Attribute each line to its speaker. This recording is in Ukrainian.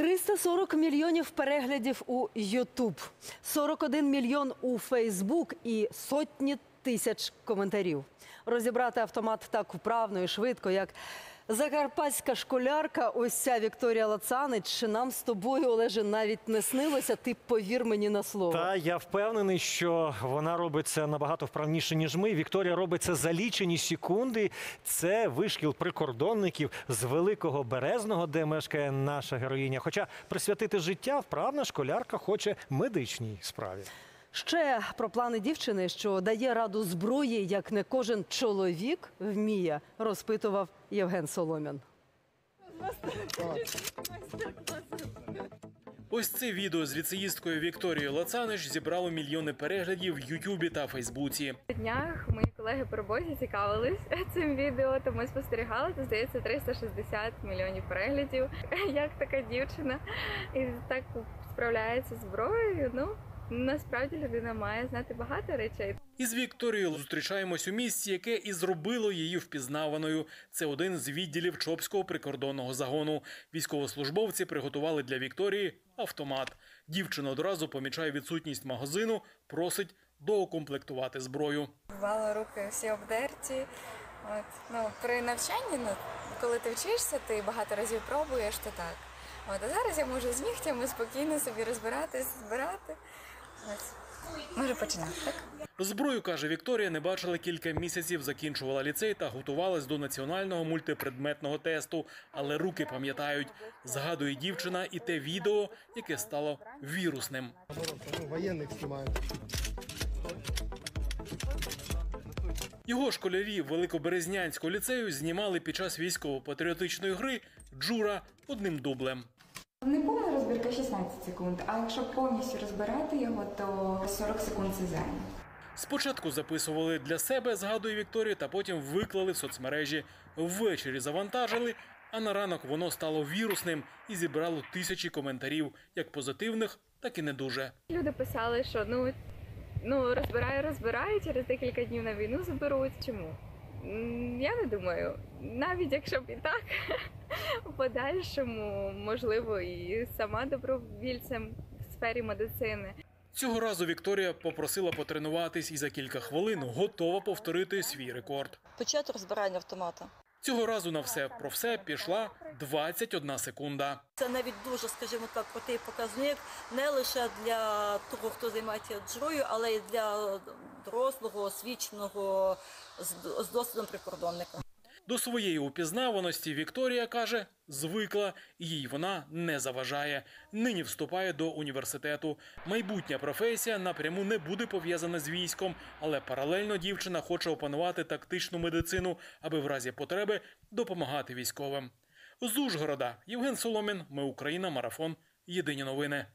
Speaker 1: 340 мільйонів переглядів у YouTube, 41 мільйон у Facebook і сотні тисяч коментарів. Розібрати автомат так вправно і швидко, як закарпатська школярка, ось ця Вікторія Лацанич, нам з тобою, Олеже, навіть не снилося. Ти повір мені на слово.
Speaker 2: Та я впевнений, що вона робить це набагато вправніше, ніж ми. Вікторія робить це за лічені секунди. Це вишкіл прикордонників з великого березного, де мешкає наша героїня. Хоча присвятити життя вправна школярка хоче медичній справі.
Speaker 1: Ще про плани дівчини, що дає раду зброї, як не кожен чоловік вміє, розпитував Євген Соломін.
Speaker 3: Ось це відео з ліцеїсткою Вікторією Лацанич зібрало мільйони переглядів в Ютубі та Фейсбуці.
Speaker 4: На днях мої колеги по роботі цікавились цим відео, тому спостерігали. Це здається 360 мільйонів переглядів. Як така дівчина і так справляється з зброєю. Ну насправді людина має знати багато речей.
Speaker 3: Із Вікторією зустрічаємось у місці, яке і зробило її впізнаваною. Це один з відділів Чопського прикордонного загону. Військовослужбовці приготували для Вікторії автомат. Дівчина одразу помічає відсутність магазину, просить доукомплектувати зброю.
Speaker 4: Бувало руки всі обдерті. От ну при навчанні, ну коли ти вчишся, ти багато разів пробуєш, то так. От а зараз я можу з нігтями спокійно собі розбиратись, збирати. Можу починати, так?
Speaker 3: Зброю, каже Вікторія, не бачила кілька місяців, закінчувала ліцей та готувалась до національного мультипредметного тесту. Але руки пам'ятають, згадує дівчина і те відео, яке стало вірусним.
Speaker 5: Ну, военных.
Speaker 3: Його школярі Великоберезнянського ліцею знімали під час військово-патріотичної гри Джура одним дублем.
Speaker 6: Неповна розбірка 16 секунд, а якщо повністю розбирати його, то 40 секунд це займе.
Speaker 3: Спочатку записували для себе, згадує Вікторія, та потім виклали в соцмережі. Ввечері завантажили, а на ранок воно стало вірусним і зібрало тисячі коментарів, як позитивних, так і не дуже.
Speaker 4: Люди писали, що ну, ну розбираю, розбираю, через декілька днів на війну заберуть. Чому? Я не думаю. Навіть якщо б і так, в подальшому, можливо, і сама добровільцем в сфері медицини.
Speaker 3: Цього разу Вікторія попросила потренуватись і за кілька хвилин готова повторити свій рекорд.
Speaker 7: почати розбирання автомата.
Speaker 3: Цього разу на все про все пішла 21 секунда.
Speaker 7: Це навіть дуже, скажімо так, крутий показник не лише для того, хто займається джрою, але й для дорослого, освіченого з, досвідом прикордонника.
Speaker 3: До своєї упізнаваності Вікторія каже, звикла, їй вона не заважає. Нині вступає до університету. Майбутня професія напряму не буде пов'язана з військом, але паралельно дівчина хоче опанувати тактичну медицину, аби в разі потреби допомагати військовим. З Ужгорода Євген Соломін. Ми Україна. Марафон. Єдині новини.